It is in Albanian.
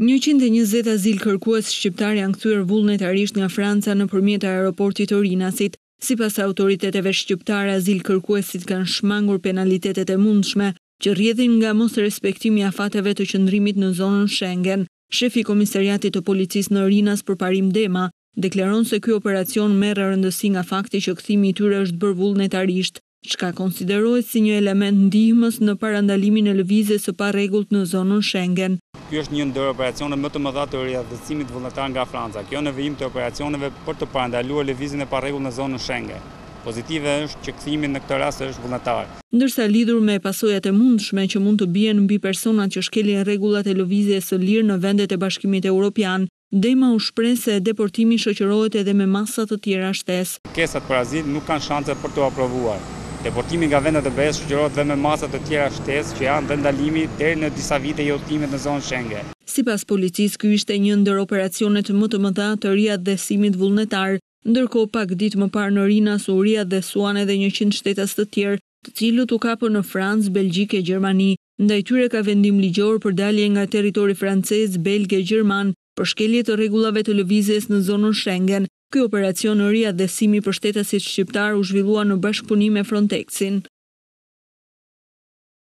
Njëqind e njëzet azilkërkues shqiptarë janë kthyer vullnetarisht nga Franca nëpërmjet aeroportit të Rinasit. Sipas autoriteteve shqiptare, azilkërkuesit kanë shmangur penalitetet e mundshme që rrjedhin nga mosrespektimi i afateve të qëndrimit në zonën Shengen. Shefi i Komisariatit të Policisë në Rinas, Përparim Dema, deklaron se ky operacion merr rëndësi nga fakti që kthimi i tyre është bërë vullnetarisht. çka konsiderohet si një element ndihmës në parandalimin e lëvizjes së parregullt në zonën Shengen. Ky është një ndër operacionet më të mëdha të riatdhesimit vullnetar nga Franca. Kjo në vijim të operacioneve për të parandaluar lëvizjen e parregullt në zonën Shengen. Pozitive është që kthimi në këtë rast është vullnetar. Ndërsa lidhur me pasojat e mundshme që mund të bien mbi personat që shkelin rregullat e lëvizjes së lirë në vendet e Bashkimit Europian, Dema u shpreh se deportimi shoqërohet edhe me masa të tjera shtesë. Kërkesat për azil nuk kanë shanse për t'u aprovuar. Deportimi nga vendet e BE-së shoqërohet dhe me masa të tjera shtesë që janë dhe ndalimi deri në disa vite i udhëtimit në zonën Shengen. Sipas policisë, ky ishte një ndër operacionet më të mëdha të riatdhesimit vullnetar. Ndërkohë, pak ditë më parë në Rinas u riatdhesuan edhe njëqind shtetas të tjerë të cilët u kapën në Francë, Belgjikë e Gjermani. Ndaj tyre ka vendim ligjor për dalje nga territori francez, belg e gjerman, për shkelje të rregullave të lëvizjes në zonën Shengen. Ky operacion riatdhesimi për shtetasit shqiptarë u zhvillua në bashkëpunim me Frontex-in.